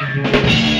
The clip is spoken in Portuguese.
Música